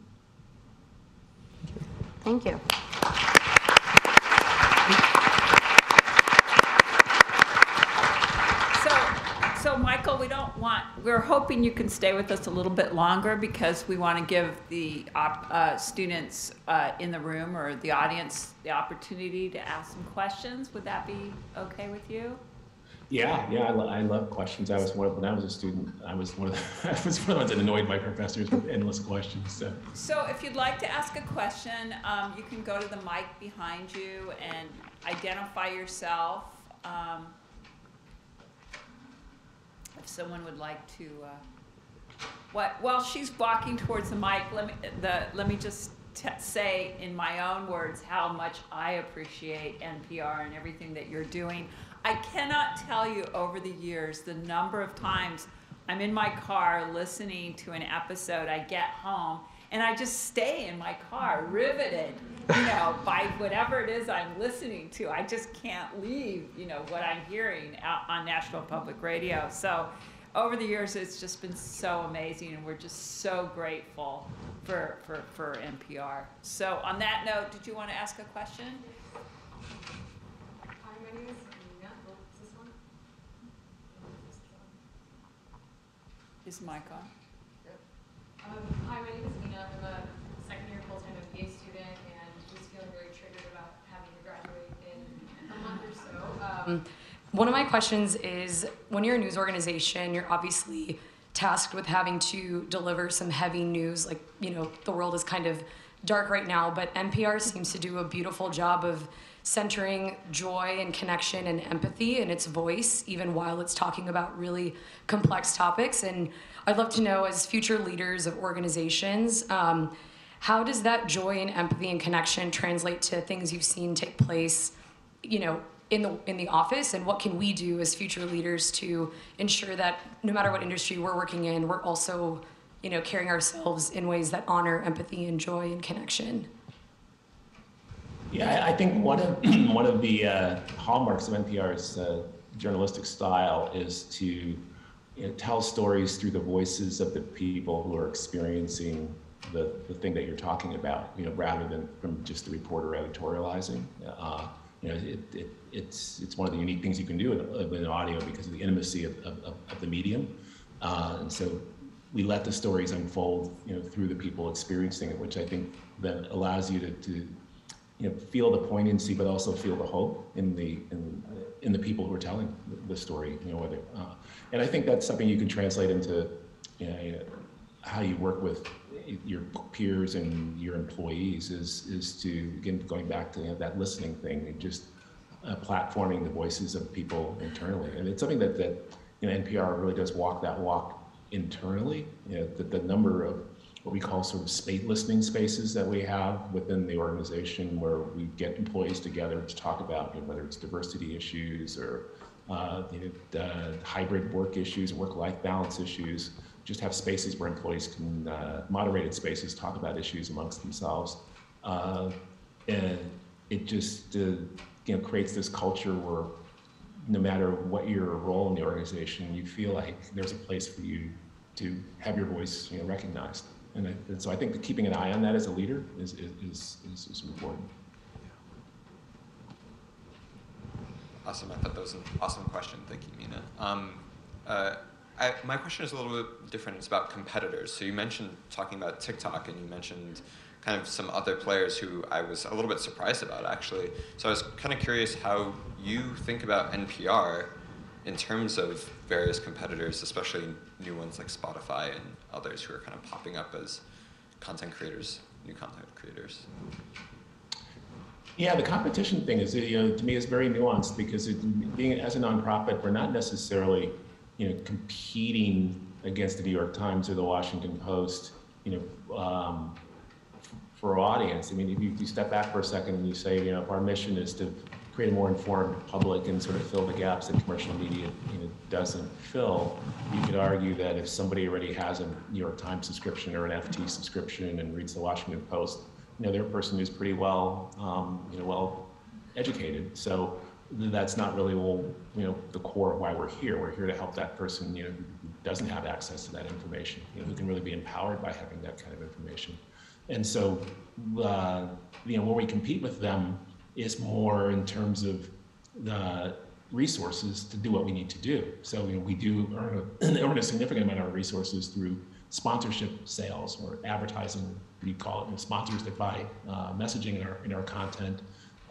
[SPEAKER 2] Thank you.
[SPEAKER 1] So, Michael, we don't want, we're hoping you can stay with us a little bit longer because we want to give the uh, students uh, in the room or the audience the opportunity to ask some questions. Would that be okay with you?
[SPEAKER 4] Yeah, yeah, I, lo- I love questions. I was one of, when I was a student, I was one of the, I was one of the ones that annoyed my professors with endless questions. So,
[SPEAKER 1] so if you'd like to ask a question, um, you can go to the mic behind you and identify yourself. Um, if someone would like to, uh, what, while she's walking towards the mic, let me, the, let me just say in my own words how much I appreciate NPR and everything that you're doing. I cannot tell you over the years the number of times I'm in my car listening to an episode, I get home, and I just stay in my car, riveted, you know, by whatever it is I'm listening to. I just can't leave, you know, what I'm hearing on National Public Radio. So over the years, it's just been so amazing, and we're just so grateful for, for, for NPR. So on that note, did you want to ask a question?
[SPEAKER 5] Hi, my name is Nina. Oh, is this one?
[SPEAKER 1] Is mic on?
[SPEAKER 5] Um, hi, my name is Nina. I'm a second year full-time MBA student and just
[SPEAKER 6] feeling very triggered about having to graduate in a month or so. Um, mm. one of my questions is, when you're a news organization, you're obviously tasked with having to deliver some heavy news, like, you know, the world is kind of dark right now, but NPR seems to do a beautiful job of centering joy and connection and empathy in its voice, even while it's talking about really complex topics. And I'd love to know, as future leaders of organizations, um, how does that joy and empathy and connection translate to things you've seen take place, you know, in the in the office, and what can we do as future leaders to ensure that no matter what industry we're working in, we're also, you know, carrying ourselves in ways that honor empathy and joy and connection.
[SPEAKER 4] Yeah, I think one of one of the uh, hallmarks of NPR's uh, journalistic style is to you know, tell stories through the voices of the people who are experiencing the, the thing that you're talking about, you know, rather than from just the reporter editorializing. Uh, you know, it, it, it's it's one of the unique things you can do with, with audio because of the intimacy of, of, of the medium, uh, and so we let the stories unfold, you know, through the people experiencing it, which I think then allows you to, to you know, feel the poignancy, but also feel the hope in the in, in the people who are telling the story. You know, whether uh, and I think that's something you can translate into you know, how you work with your peers and your employees is is to again going back to you know, that listening thing and just uh, platforming the voices of people internally. And it's something that that you know, NPR really does walk that walk internally. You know, the, the number of what we call sort of spate listening spaces that we have within the organization where we get employees together to talk about you know, whether it's diversity issues or uh, you know, uh, hybrid work issues, work-life balance issues, just have spaces where employees can, uh, moderated spaces, talk about issues amongst themselves. Uh, and it just uh, you know, creates this culture where no matter what your role in the organization, you feel like there's a place for you to have your voice you know, recognized. And, I, and so I think keeping an eye on that as a leader is, is, is, is important.
[SPEAKER 7] Awesome. I thought that was an awesome question. Thank you, Mina. Um, uh, I, my question is a little bit different. It's about competitors. So you mentioned talking about TikTok, and you mentioned kind of some other players who I was a little bit surprised about, actually. So I was kind of curious how you think about NPR in terms of various competitors, especially new ones like Spotify and others who are kind of popping up as content creators, new content creators?
[SPEAKER 4] Yeah, the competition thing is, you know, to me is very nuanced because it, being as a nonprofit, we're not necessarily, you know, competing against the New York Times or the Washington Post, you know, um, for audience. I mean, if you, you, step back for a second and you say, you know, if our mission is to create a more informed public and sort of fill the gaps that commercial media you know, doesn't fill, you could argue that if somebody already has a New York Times subscription or an FT subscription and reads the Washington Post, you know, they're a person who's pretty well, um, you know, well educated. So that's not really, well, you know, the core of why we're here. We're here to help that person, you know, who doesn't have access to that information, you know, who can really be empowered by having that kind of information. And so, uh, you know, when we compete with them, is more in terms of the resources to do what we need to do. So you know, we do earn a, earn a significant amount of resources through sponsorship sales or advertising. We call it sponsors that buy uh, messaging in our in our content.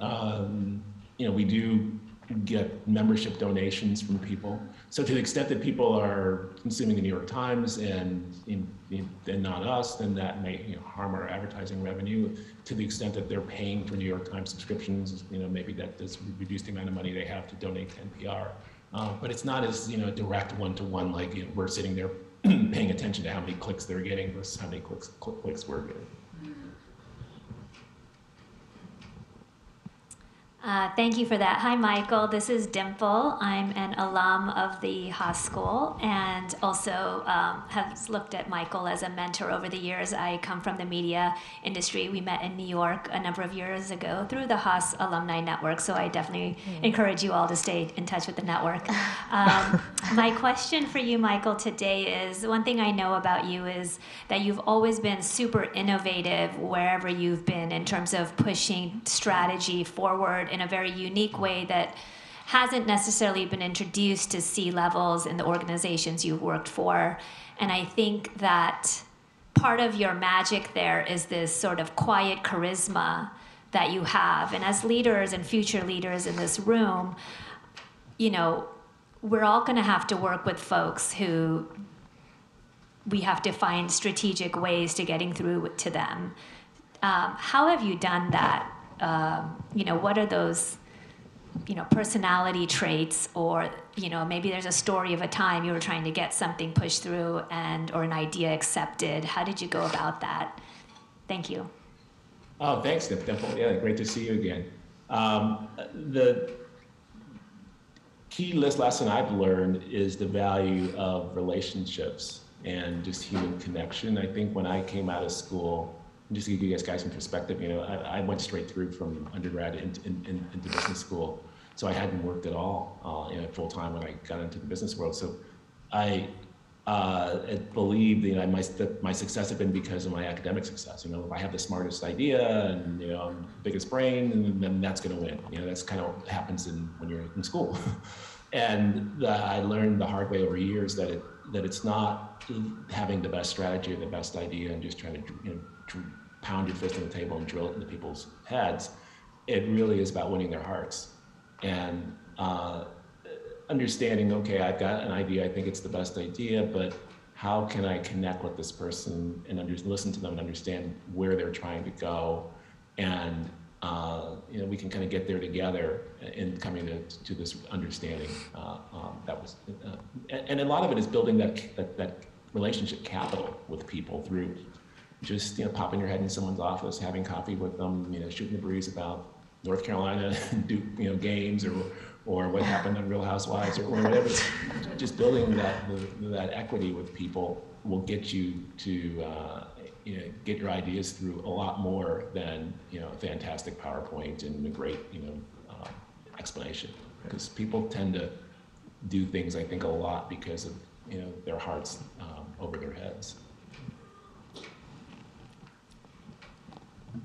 [SPEAKER 4] Um, you know, we do get membership donations from people. So to the extent that people are consuming the New York Times and in, in, and not us, then that may you know, harm our advertising revenue. To the extent that they're paying for New York Times subscriptions, you know, maybe that does reduce the amount of money they have to donate to NPR. Uh, but it's not as you know direct one-to-one like you know, we're sitting there paying attention to how many clicks they're getting versus how many clicks, clicks we're getting.
[SPEAKER 8] Uh, thank you for that. Hi, Michael. This is Dimple. I'm an alum of the Haas School and also um, have looked at Michael as a mentor over the years. I come from the media industry. We met in New York a number of years ago through the Haas Alumni Network, so I definitely mm. encourage you all to stay in touch with the network. Um, my question for you, Michael, today is one thing I know about you is that you've always been super innovative wherever you've been in terms of pushing strategy forward in a very unique way that hasn't necessarily been introduced to C levels in the organizations you've worked for. And I think that part of your magic there is this sort of quiet charisma that you have. And as leaders and future leaders in this room, you know, we're all going to have to work with folks who we have to find strategic ways to getting through to them. Um, how have you done that? Um, you know, what are those, you know, personality traits, or you know, maybe there's a story of a time you were trying to get something pushed through and or an idea accepted. How did you go about that? Thank you.
[SPEAKER 4] Oh, thanks, Dimple. Yeah, great to see you again. Um, the key lesson I've learned is the value of relationships and just human connection. I think when I came out of school, just to give you guys guys some perspective, you know, I, I went straight through from undergrad into, in, in, into business school. So I hadn't worked at all uh, you know, full time when I got into the business world. So I uh, believe you know my my success had been because of my academic success. You know, if I have the smartest idea and you know biggest brain, and then that's going to win. You know, that's kind of what happens in when you're in school. and the, I learned the hard way over years that it that it's not having the best strategy or the best idea and just trying to you know pound your fist on the table and drill it into people's heads. It really is about winning their hearts and. Uh, understanding, okay, I've got an idea, I think it's the best idea, but how can I connect with this person and under, listen to them and understand where they're trying to go? And uh, you know, we can kind of get there together in coming to, to this understanding. Uh, um, that was, uh, and, and, a lot of it is building that, that, that relationship capital with people through just you know popping your head in someone's office, having coffee with them, you know, shooting the breeze about North Carolina Duke you know games or or what happened on Real Housewives or, or whatever. Just building that that equity with people will get you to uh, you know get your ideas through a lot more than you know a fantastic PowerPoint and a great you know uh, explanation because people tend to do things I think a lot because of you know their hearts um, over their heads.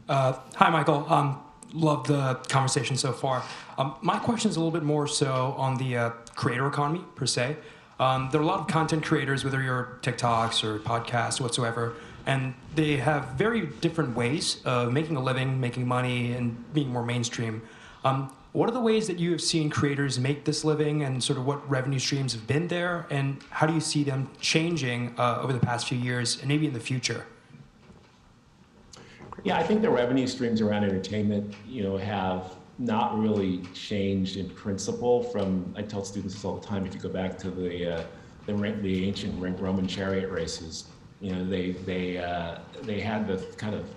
[SPEAKER 9] Uh, hi, Michael. Um, love the conversation so far. Um, my question is a little bit more so on the uh, creator economy per se. Um, there are a lot of content creators, whether you're TikToks or podcasts whatsoever, and they have very different ways of making a living, making money, and being more mainstream. Um, what are the ways that you have seen creators make this living, and sort of what revenue streams have been there, and how do you see them changing uh, over the past few years, and maybe in the future?
[SPEAKER 4] Yeah, I think the revenue streams around entertainment, you know, have not really changed in principle from, I tell students this all the time, if you go back to the, uh, the, the ancient Roman chariot races, you know, they, they, uh, they had the kind of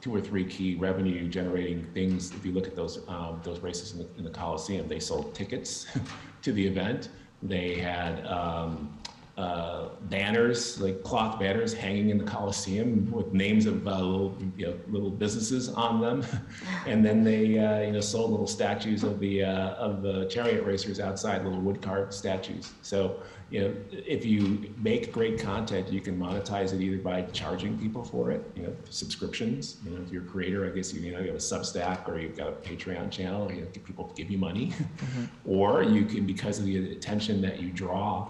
[SPEAKER 4] two or three key revenue generating things. If you look at those, um, those races in the, in the Coliseum, they sold tickets to the event. They had um, uh, banners, like cloth banners, hanging in the Coliseum with names of uh, little, you know, little businesses on them, and then they, uh, you know, sold little statues of the uh, of the chariot racers outside, little wood carved statues. So, you know, if you make great content, you can monetize it either by charging people for it, you know, subscriptions. You know, if you're a creator, I guess you, you know you have a Substack or you've got a Patreon channel, you know, people give you money, mm-hmm. or you can because of the attention that you draw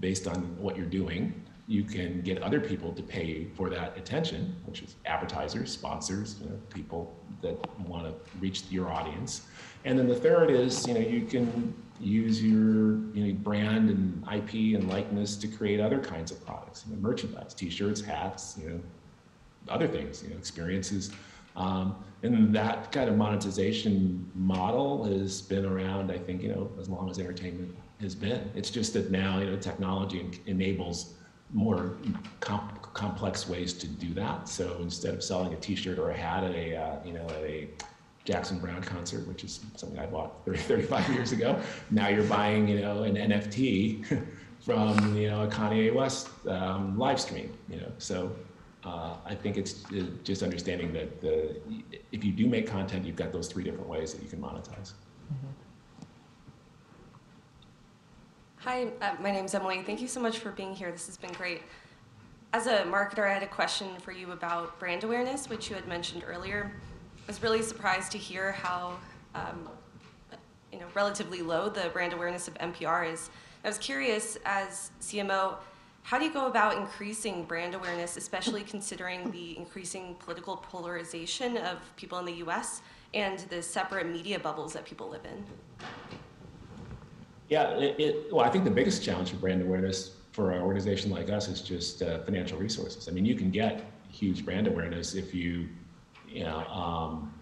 [SPEAKER 4] based on what you're doing, you can get other people to pay for that attention, which is advertisers, sponsors, you know, people that want to reach your audience. And then the third is, you know, you can use your you know, brand and IP and likeness to create other kinds of products, you know, merchandise, T-shirts, hats, you know, other things, you know, experiences. Um, and that kind of monetization model has been around, I think, you know, as long as entertainment has been. It's just that now, you know, technology enables more comp- complex ways to do that. So instead of selling a T-shirt or a hat at a, uh, you know, at a Jackson Browne concert, which is something I bought 30, 35 years ago, now you're buying, you know, an NFT from, you know, a Kanye West um, live stream, you know. So uh, I think it's uh, just understanding that the, if you do make content, you've got those three different ways that you can monetize.
[SPEAKER 5] Hi, uh, my name's Emily. Thank you so much for being here. This has been great. As a marketer, I had a question for you about brand awareness, which you had mentioned earlier. I was really surprised to hear how um, you know, relatively low the brand awareness of NPR is. I was curious, as CMO, how do you go about increasing brand awareness, especially considering the increasing political polarization of people in the US and the separate media bubbles that people live in?
[SPEAKER 4] Yeah, it, it, well, I think the biggest challenge for brand awareness for an organization like us is just uh, financial resources. I mean, you can get huge brand awareness if you, you know, um,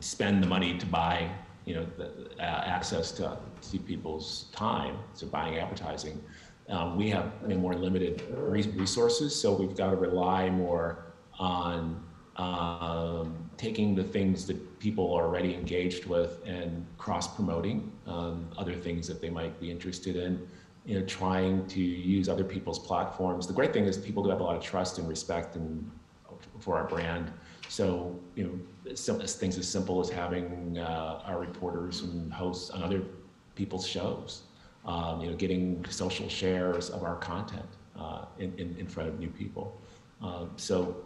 [SPEAKER 4] spend the money to buy, you know, the, uh, access to, to people's time, so buying advertising. Um, we have I mean, more limited resources, so we've got to rely more on um, taking the things that people are already engaged with and cross promoting um, other things that they might be interested in you know trying to use other people's platforms. The great thing is people do have a lot of trust and respect and for our brand. So you know things as simple as having uh, our reporters and hosts on other people's shows um, you know getting social shares of our content uh, in, in, in front of new people. Um, so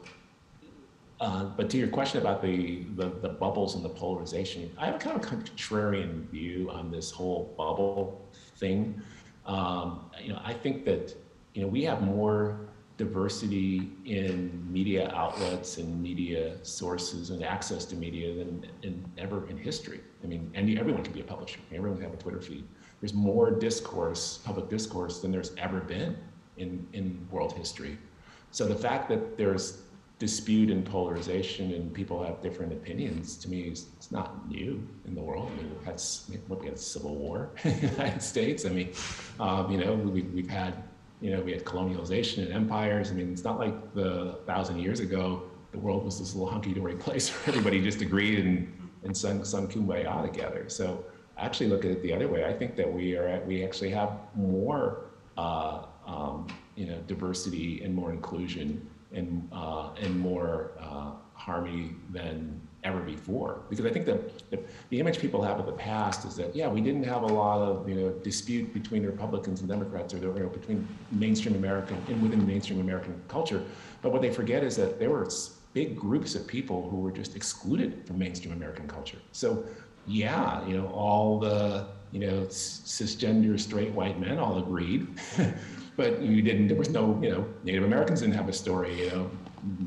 [SPEAKER 4] uh, but to your question about the, the, the, bubbles and the polarization, I have a kind of contrarian view on this whole bubble thing. Um, you know, I think that you know we have more diversity in media outlets and media sources and access to media than in ever in history. I mean, and everyone can be a publisher. Everyone can have a Twitter feed. There's more discourse, public discourse, than there's ever been in in world history. So the fact that there's dispute and polarization and people have different opinions to me is it's not new in the world. I mean, we've had, we had civil war in the United States. I mean, um, you know, we, we've had, you know, we had colonialization and empires. I mean, it's not like the thousand years ago, the world was this little hunky-dory place where everybody just agreed and, and sung, sung kumbaya together. So I actually look at it the other way. I think that we are, at, we actually have more, uh, um, you know, diversity and more inclusion and, uh, and more uh, harmony than ever before. Because I think that the, the, image people have of the past is that, yeah, we didn't have a lot of you know, dispute between Republicans and Democrats or know, between mainstream American and within mainstream American culture. But what they forget is that there were big groups of people who were just excluded from mainstream American culture. So yeah, you know, all the you know cisgender straight white men all agreed but you didn't, there was no, you know, Native Americans didn't have a story, you know,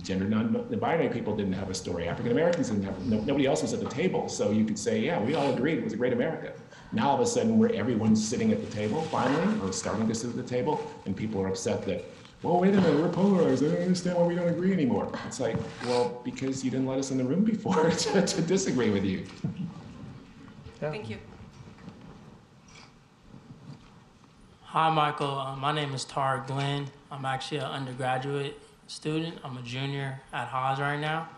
[SPEAKER 4] gender non-binary people didn't have a story, African Americans didn't have, no, nobody else was at the table. So you could say, yeah, we all agreed it was a great America. Now all of a sudden where everyone's sitting at the table finally, or starting to sit at the table, and people are upset that, well, wait a minute, we're polarized. I don't understand why we don't agree anymore. It's like, well, because you didn't let us in the room before to, to disagree with you.
[SPEAKER 5] Yeah. Thank you.
[SPEAKER 10] Hi, Michael. Uh, my name is Tar Glenn. I'm actually an undergraduate student. I'm a junior at Haas right now.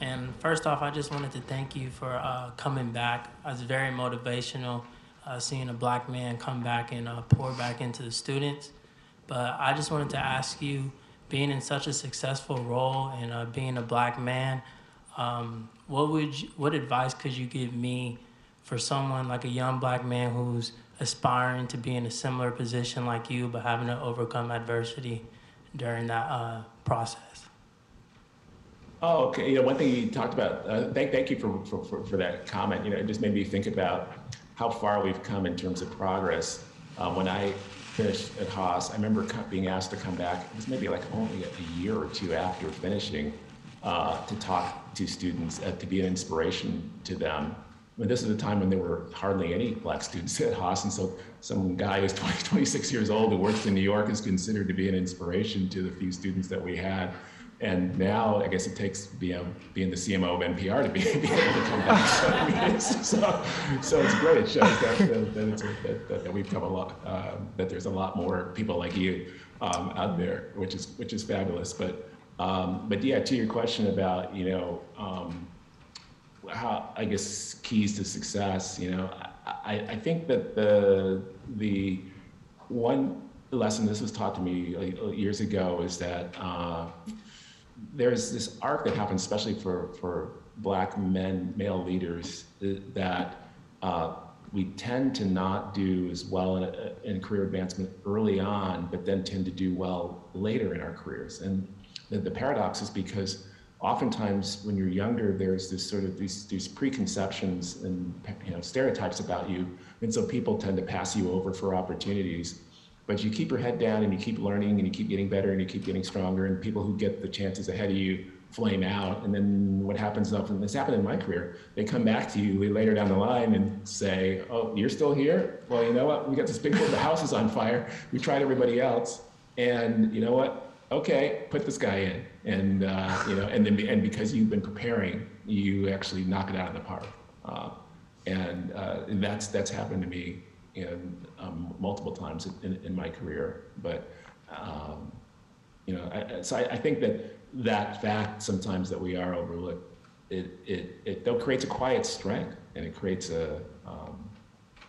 [SPEAKER 10] And first off, I just wanted to thank you for uh, coming back. It's very motivational uh, seeing a black man come back and uh, pour back into the students. But I just wanted to ask you, being in such a successful role and uh, being a black man, um, what would you, what advice could you give me for someone like a young black man who's aspiring to be in a similar position like you, but having to overcome adversity during that uh, process?
[SPEAKER 4] Oh, okay. You know, one thing you talked about, uh, thank, thank you for, for, for, for, that comment. You know, it just made me think about how far we've come in terms of progress. Um, when I finished at Haas, I remember being asked to come back, it was maybe like only a year or two after finishing, uh, to talk to students, uh, to be an inspiration to them This is a time when there were hardly any black students at Haas, and so some guy who's 20, 26 years old who works in New York is considered to be an inspiration to the few students that we had. And now, I guess it takes know, being the CMO of NPR to be, be able to come back. So, so, it's great. It shows that, that, that, that, that, we've come a lot, um, that there's a lot more people like you um, out there, which is which is fabulous. But um, but yeah, to your question about you know um, how I guess keys to success. You know, I, I think that the the one lesson this was taught to me years ago is that uh, there's this arc that happens, especially for for black men, male leaders, that uh, we tend to not do as well in, in, career advancement early on, but then tend to do well later in our careers. And the, the paradox is because oftentimes when you're younger, there's this sort of these, these preconceptions and you know, stereotypes about you. And so people tend to pass you over for opportunities. But you keep your head down and you keep learning and you keep getting better and you keep getting stronger. And people who get the chances ahead of you flame out. And then what happens often, this happened in my career, they come back to you later down the line and say, oh, you're still here? Well, you know what? We got this big, the house is on fire. We tried everybody else. And you know what? Okay, put this guy in. And, uh, you know, and then, and because you've been preparing, you actually knock it out of the park. Uh, and, uh, that's, that's happened to me in, um, multiple times in, in my career. But, um, you know, I, so I, I think that that fact sometimes that we are overlooked, it, it, it though creates a quiet strength and it creates a, um,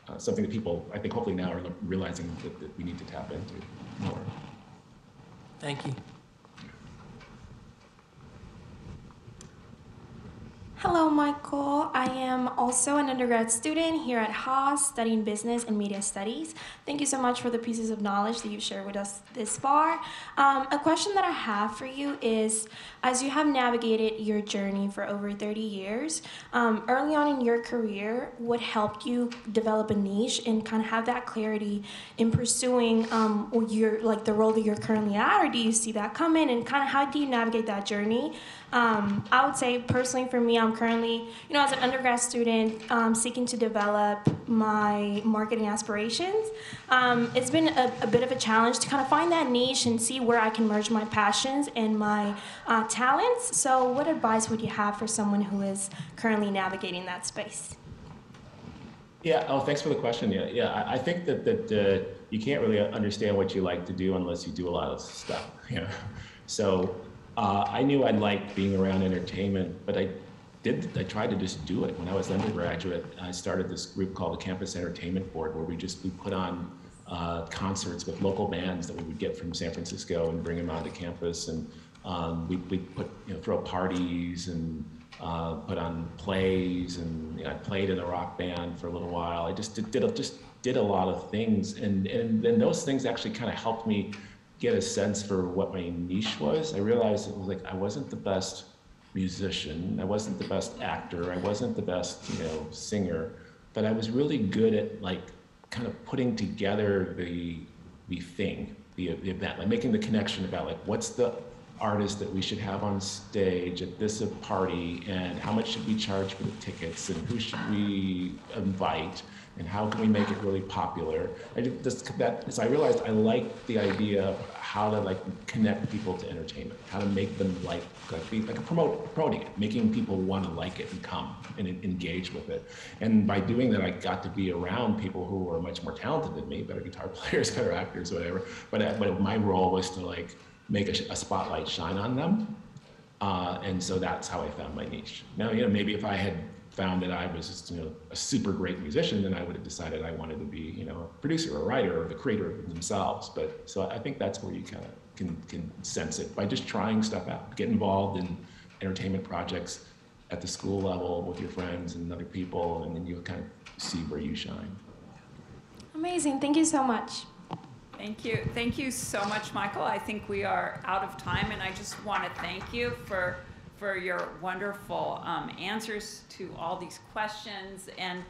[SPEAKER 4] uh, something that people, I think hopefully now are realizing that, that we need to tap into more.
[SPEAKER 10] Thank you.
[SPEAKER 11] Hello, Michael. I am also an undergrad student here at Haas studying business and media studies. Thank you so much for the pieces of knowledge that you've shared with us this far. Um, a question that I have for you is as you have navigated your journey for over 30 years, um, early on in your career, what helped you develop a niche and kind of have that clarity in pursuing um, your, like the role that you're currently at, or do you see that coming? And kind of how do you navigate that journey? Um, I would say personally for me, I'm currently, you know, as an undergrad student, um, seeking to develop my marketing aspirations. Um, it's been a, a, bit of a challenge to kind of find that niche and see where I can merge my passions and my uh, talents. So, what advice would you have for someone who is currently navigating that space?
[SPEAKER 4] Yeah. Oh, thanks for the question. Yeah. Yeah. I, I think that that uh, you can't really understand what you like to do unless you do a lot of stuff. Yeah. So uh, I knew I liked being around entertainment, but I did. I tried to just do it. When I was undergraduate, I started this group called the Campus Entertainment Board, where we just we put on uh, concerts with local bands that we would get from San Francisco and bring them onto campus, and um, we we put you know throw parties and uh, put on plays, and you know, I played in a rock band for a little while. I just did, did just did a lot of things, and and then those things actually kind of helped me get a sense for what my niche was. I realized it was like I wasn't the best musician. I wasn't the best actor. I wasn't the best, you know, singer, but I was really good at like kind of putting together the the thing, the, the event, like making the connection about like what's the artist that we should have on stage at this party and how much should we charge for the tickets and who should we invite and how can we make it really popular. I just that so I realized I liked the idea of how to like connect people to entertainment, how to make them like like, be, like promote promoting it, making people want to like it and come and engage with it. And by doing that, I got to be around people who were much more talented than me, better guitar players, better actors, whatever. But uh, but my role was to like make a, a spotlight shine on them. Uh, and so that's how I found my niche. Now, you know, maybe if I had found that I was just, you know, a super great musician, then I would have decided I wanted to be, you know, a producer or a writer or the creator of themselves. But so I think that's where you kind of can, can sense it by just trying stuff out, get involved in entertainment projects at the school level with your friends and other people, and then you'll kind of see where you shine.
[SPEAKER 11] Amazing. Thank you so much.
[SPEAKER 1] Thank you. Thank you so much, Michael. I think we are out of time, and I just want to thank you for for your wonderful um, answers to all these questions and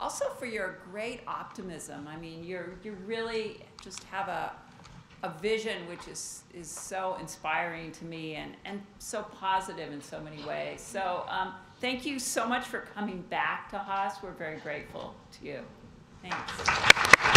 [SPEAKER 1] also for your great optimism. I mean, you're you really just have a a vision which is is so inspiring to me and and so positive in so many ways. So um, thank you so much for coming back to Haas. We're very grateful to you. Thanks.